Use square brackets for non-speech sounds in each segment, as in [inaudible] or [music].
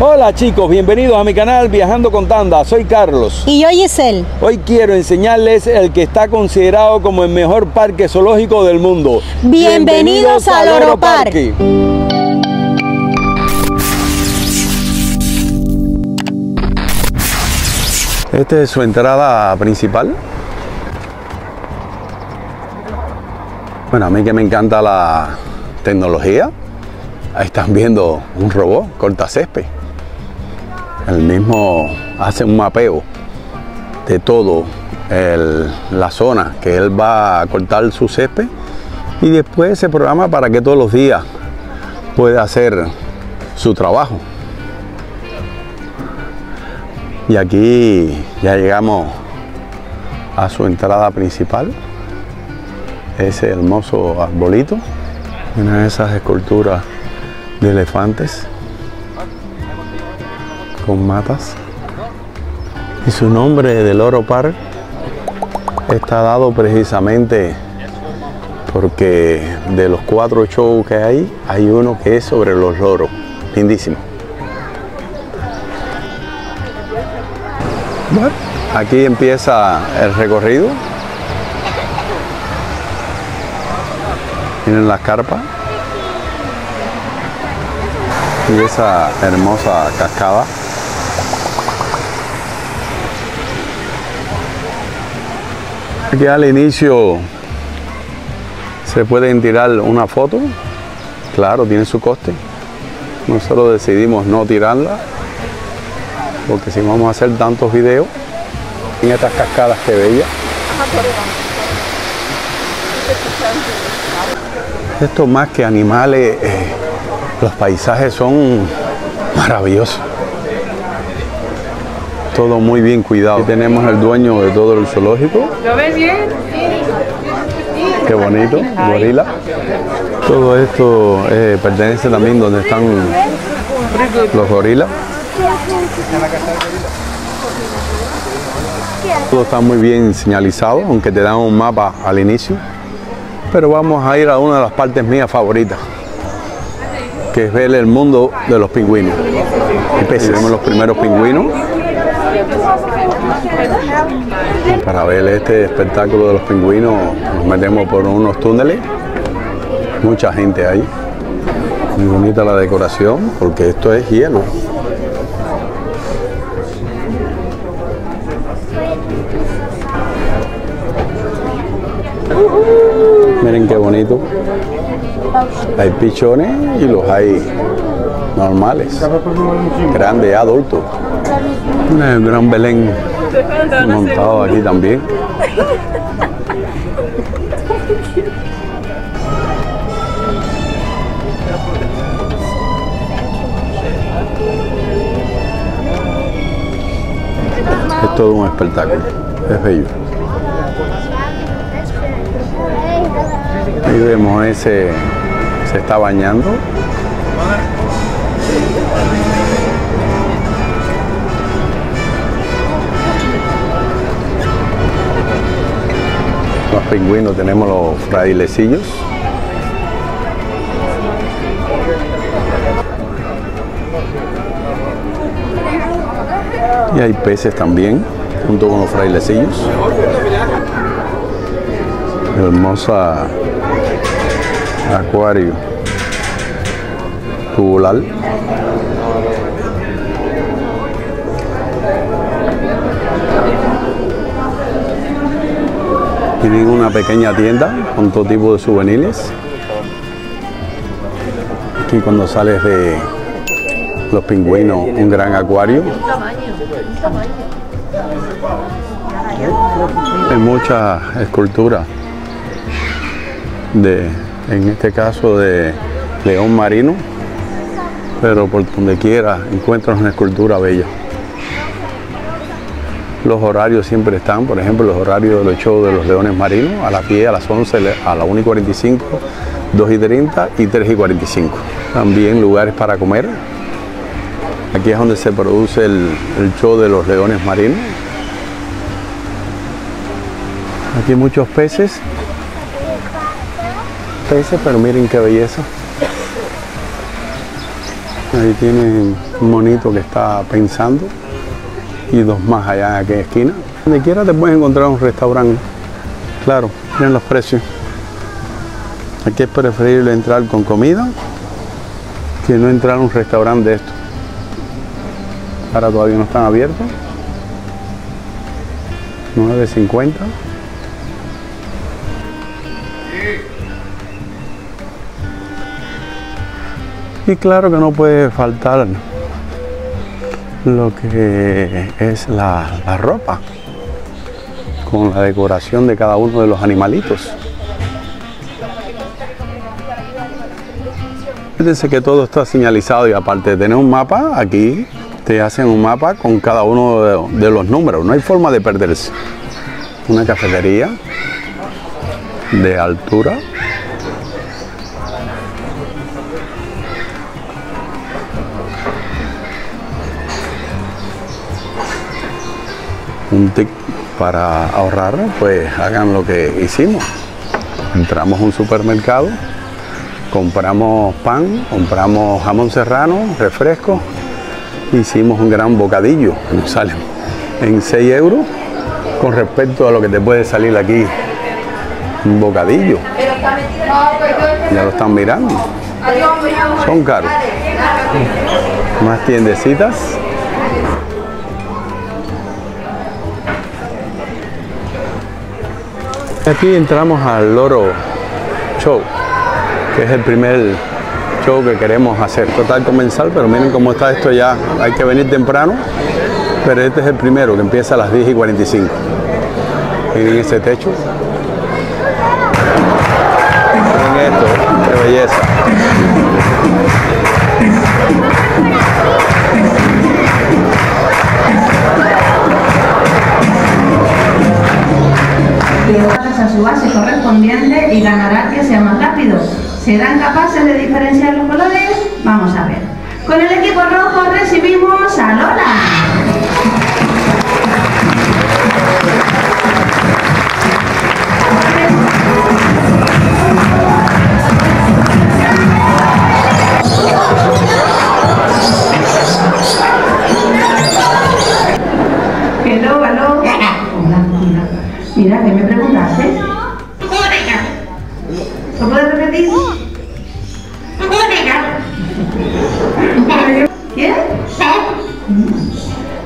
Hola chicos, bienvenidos a mi canal Viajando con Tanda, soy Carlos. Y yo Giselle. Hoy quiero enseñarles el que está considerado como el mejor parque zoológico del mundo. Bienvenidos, al Oro Parque. Esta es su entrada principal. Bueno, a mí que me encanta la tecnología. Ahí están viendo un robot corta césped. El mismo hace un mapeo de todo la zona que él va a cortar su césped y después se programa para que todos los días pueda hacer su trabajo. Y aquí ya llegamos a su entrada principal, ese hermoso arbolito, una de esas esculturas de elefantes con matas. Y su nombre del Oro Park está dado precisamente porque de los cuatro shows que hay, hay uno que es sobre los loros. Lindísimo. aquí empieza el recorrido. Miren las carpas. Y esa hermosa cascada. Aquí al inicio se pueden tirar una foto, claro, tiene su coste. Nosotros decidimos no tirarla, porque si vamos a hacer tantos videos, en estas cascadas que veía. Esto más que animales, eh, los paisajes son maravillosos todo muy bien cuidado. Aquí tenemos el dueño de todo el zoológico. ¿Lo ves bien? Qué bonito, gorila. Todo esto eh, pertenece también donde están los gorilas. Todo está muy bien señalizado, aunque te dan un mapa al inicio. Pero vamos a ir a una de las partes mías favoritas, que es ver el mundo de los pingüinos. Y Vemos los primeros pingüinos. Para ver este espectáculo de los pingüinos nos metemos por unos túneles, mucha gente ahí. Muy bonita la decoración porque esto es hielo. Miren qué bonito. Hay pichones y los hay normales, grandes, adultos. Un gran Belén montado aquí también. Es todo un espectáculo, es bello. Ahí vemos ese, se está bañando. Pingüinos tenemos los frailecillos. Y hay peces también, junto con los frailecillos. Hermosa acuario tubular. Tienen una pequeña tienda con todo tipo de souvenirs. Aquí cuando sales de los pingüinos, un gran acuario. Hay muchas esculturas de, en este caso de león marino, pero por donde quiera encuentras una escultura bella. Los horarios siempre están, por ejemplo, los horarios de los shows de los leones marinos, a las 10, a las 11, a las 1 y 45, 2 y 30 y 3 y 45. También lugares para comer. Aquí es donde se produce el, el show de los leones marinos. Aquí muchos peces. Peces, pero miren qué belleza. Ahí tienen un monito que está pensando y dos más allá en aquella esquina. Donde quiera te puedes encontrar un restaurante. Claro, miren los precios. Aquí es preferible entrar con comida que no entrar a un restaurante de esto. Ahora todavía no están abiertos. 9.50. Y claro que no puede faltar lo que es la, la ropa con la decoración de cada uno de los animalitos. Fíjense que todo está señalizado y aparte de tener un mapa, aquí te hacen un mapa con cada uno de, de los números. No hay forma de perderse. Una cafetería de altura. Un tic para ahorrar, pues hagan lo que hicimos. Entramos a un supermercado, compramos pan, compramos jamón serrano, refresco, hicimos un gran bocadillo, [laughs] nos sale en 6 euros con respecto a lo que te puede salir aquí un bocadillo. Ya lo están mirando. Son caros. Más tiendecitas. Aquí entramos al Loro Show, que es el primer show que queremos hacer. Total comensal, pero miren cómo está esto ya. Hay que venir temprano, pero este es el primero que empieza a las 10 y 45. Miren ese techo. Miren esto, qué belleza. ¿Serán capaces de diferenciar los colores? Vamos a ver. Con el equipo rojo recibimos a Lola. ¿Lo puedes repetir? ¿Quién?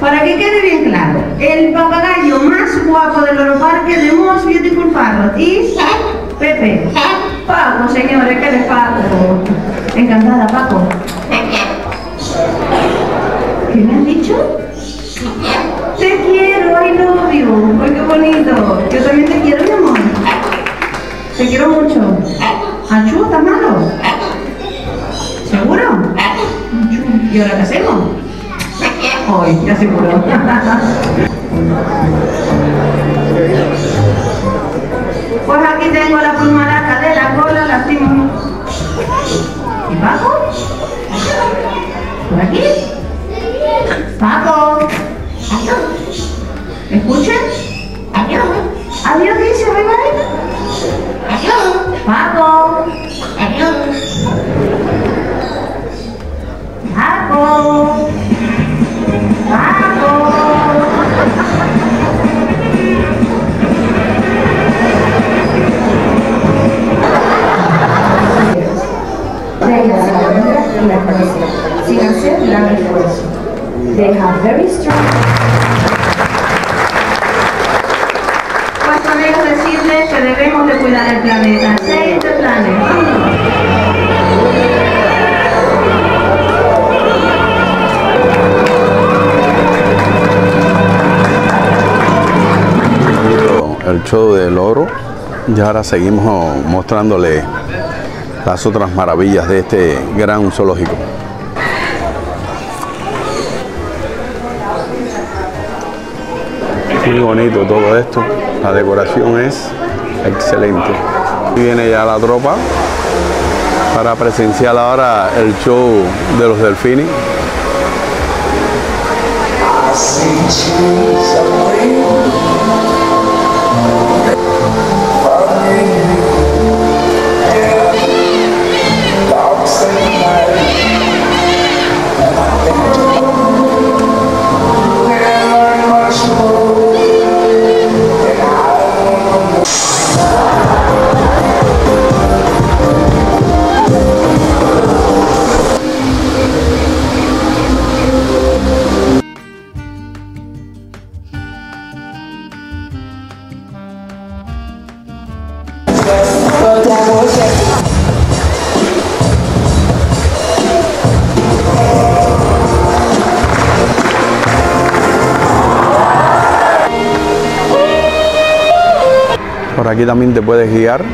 Para que quede bien claro, el papagayo más guapo del Loro Parque de Most Beautiful Parrot y Pepe. Paco, señores, que eres Paco. Encantada, Paco. ¿Qué me han dicho? Te quiero, love you. Ay, qué bonito. Yo también te quiero, mi amor. Te quiero mucho. Achú, ¿estás malo? ¿Seguro? ¿Y ahora qué hacemos? Hoy, ya seguro. Very strong decirles que debemos de cuidar el planeta. Save the planet. El show del oro y ahora seguimos mostrándole las otras maravillas de este gran zoológico. Muy bonito todo esto, la decoración es excelente. Viene ya la tropa para presenciar ahora el show de los delfines. Aquí también te puedes guiar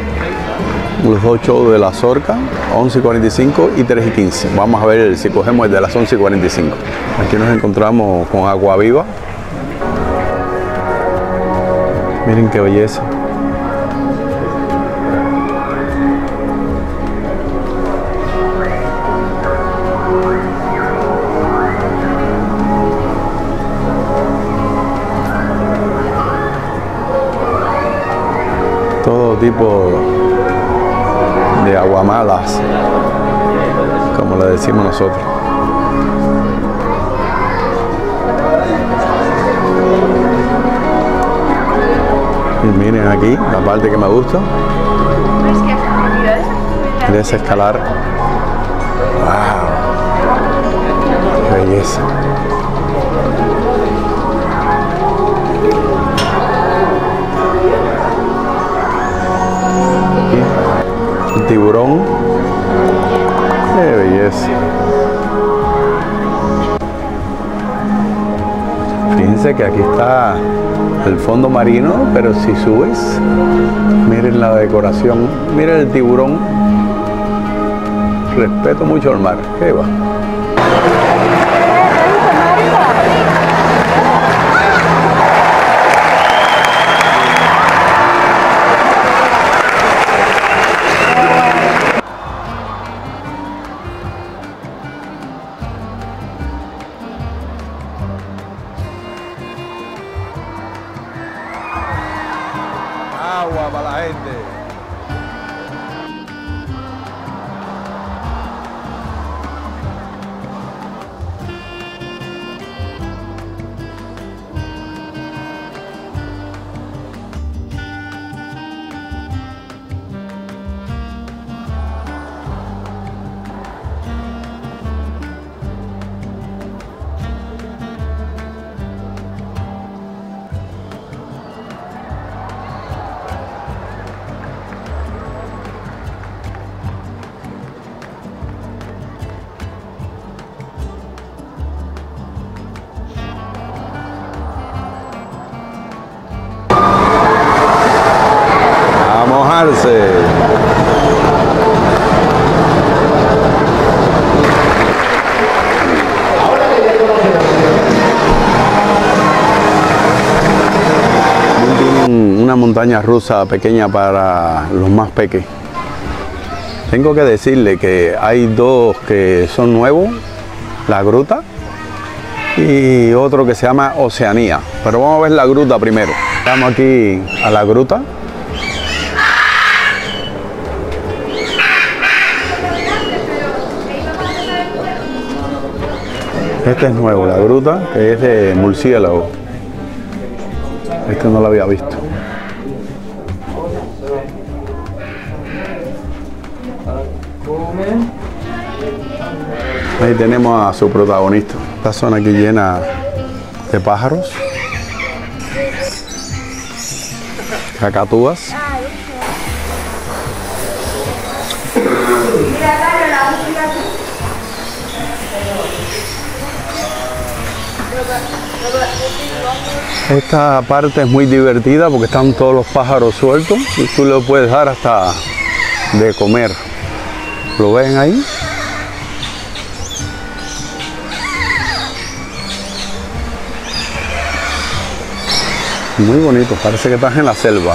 los dos shows de la Zorca, 11 y 45 y 3 y 15. Vamos a ver si cogemos el de las 11 y 45. Aquí nos encontramos con Agua Viva. Miren qué belleza. Todo tipo de aguamalas, como le decimos nosotros. Y miren aquí la parte que me gusta. Desescalar. ¡Wow! ¡Qué belleza! Tiburón. ¡Qué belleza! Fíjense que aquí está el fondo marino, pero si subes, miren la decoración, miren el tiburón. Respeto mucho al mar. ¿Qué va? Una montaña rusa pequeña para los más pequeños. Tengo que decirle que hay dos que son nuevos, la gruta y otro que se llama Oceanía. Pero vamos a ver la gruta primero. Estamos aquí a la gruta. Este es nuevo, la gruta, que es de murciélago. Este no lo había visto. Ahí tenemos a su protagonista. Esta zona aquí llena de pájaros, cacatúas. Esta parte es muy divertida porque están todos los pájaros sueltos y tú le puedes dar hasta de comer. ¿Lo ven ahí? Muy bonito, parece que estás en la selva.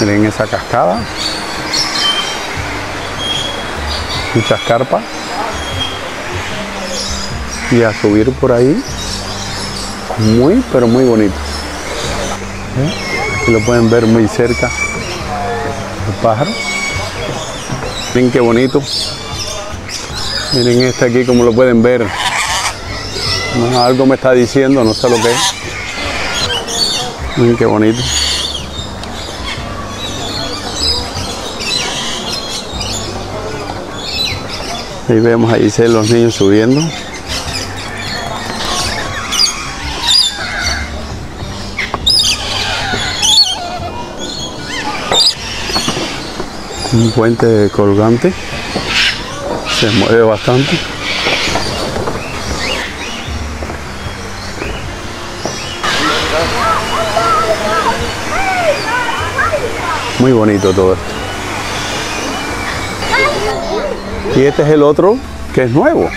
Miren esa cascada. Muchas carpas. Y a subir por ahí. Muy, pero muy bonito. Aquí lo pueden ver muy cerca. El pájaro. Miren qué bonito. Miren este aquí como lo pueden ver. Algo me está diciendo, no sé lo que es. Miren qué bonito. Ahí vemos ahí se los niños subiendo. Un puente colgante. Se mueve bastante. Muy bonito todo esto. Y este es el otro que es nuevo.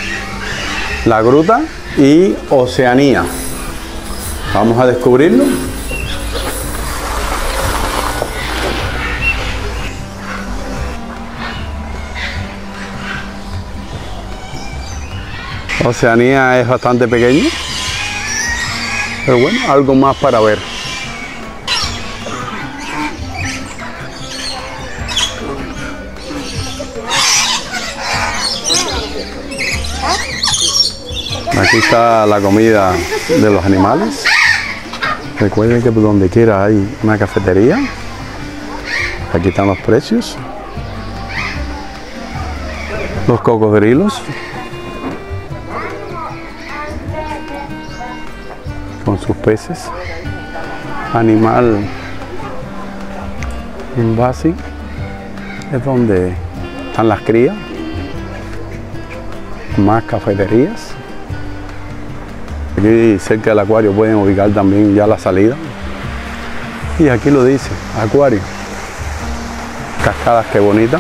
La gruta y Oceanía. Vamos a descubrirlo. Oceanía es bastante pequeño, pero bueno, algo más para ver. Aquí está la comida de los animales. Recuerden que por donde quiera hay una cafetería. Aquí están los precios. Los cocodrilos. Peces. Animal base es donde están las crías. Más cafeterías. Aquí cerca del acuario pueden ubicar también ya la salida. Y aquí lo dice, acuario. Cascadas, qué bonita.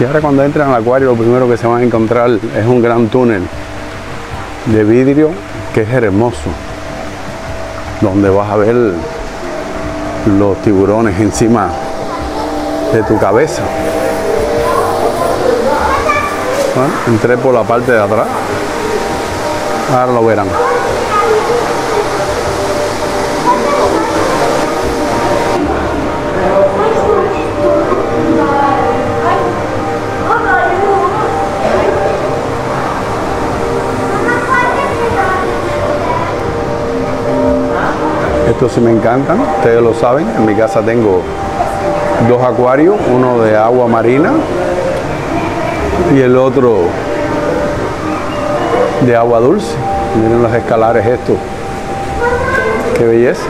Y ahora cuando entran al acuario lo primero que se van a encontrar es un gran túnel de vidrio que es hermoso. Donde vas a ver los tiburones encima de tu cabeza. Bueno, entré por la parte de atrás. Ahora lo verán. Estos sí me encantan, ustedes lo saben. En mi casa tengo dos acuarios, uno de agua marina y el otro de agua dulce. Miren los escalares estos. Qué belleza.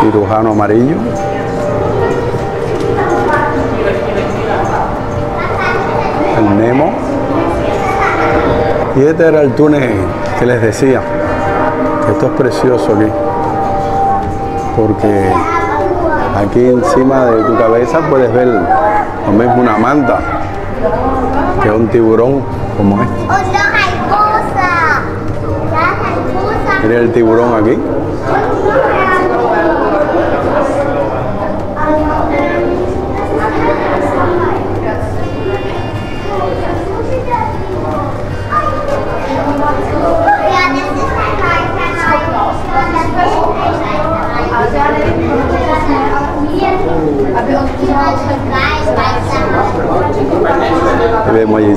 Cirujano amarillo. el Nemo. Y este era el túnel que les decía. Esto es precioso aquí. Porque aquí encima de tu cabeza puedes ver lo mismo una manta que un tiburón como este. Mira el tiburón aquí.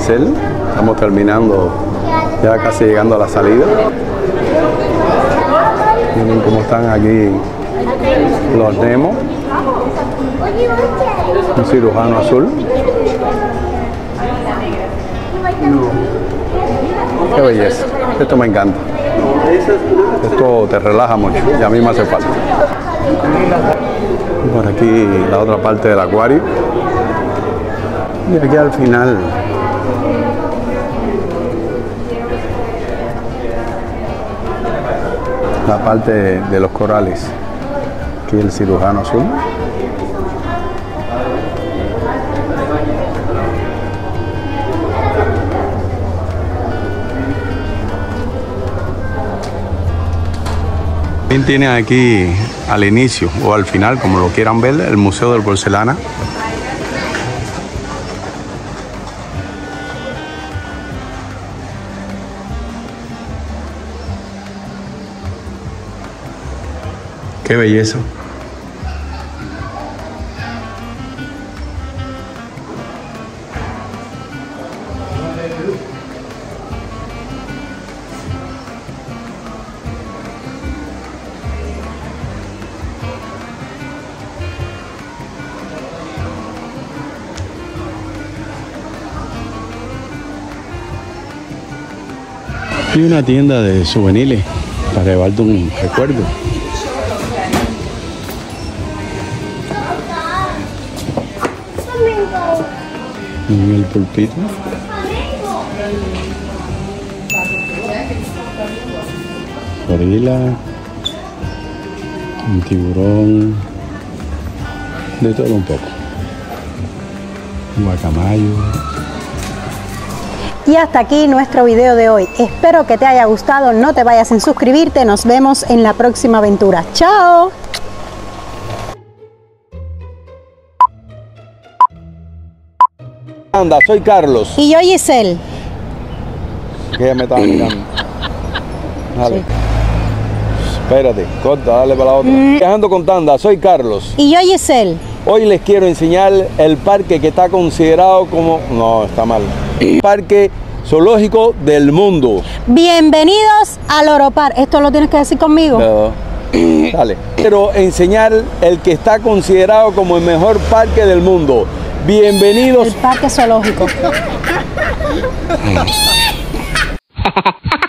Estamos terminando, ya casi llegando a la salida. Miren cómo están aquí los Nemo, un cirujano azul. Qué belleza, esto me encanta. Esto te relaja mucho y a mí me hace falta. Por aquí la otra parte del acuario. Y aquí al final la parte de los corales. Aquí el cirujano azul. También aquí al inicio o al final, como lo quieran ver, el Museo del Porcelana. Qué belleza. Y una tienda de souvenirs. Para llevarte un recuerdo. El pulpito. Gorila. Un tiburón. De todo un poco. Guacamayo. Y hasta aquí nuestro video de hoy. Espero que te haya gustado. No te vayas sin suscribirte. Nos vemos en la próxima aventura. ¡Chao! Anda, soy Carlos. Y yo Giselle. Que ella me estaba mirando. Dale. Espérate, corta, dale para la otra. Viajando con Tanda, soy Carlos. Y yo Giselle. Hoy les quiero enseñar el parque que está considerado como. No, está mal. Parque zoológico del mundo. Bienvenidos al Oropar. Esto lo tienes que decir conmigo. Dale. Quiero enseñar el que está considerado como el mejor parque del mundo. Bienvenidos El parque zoológico. [laughs] [laughs]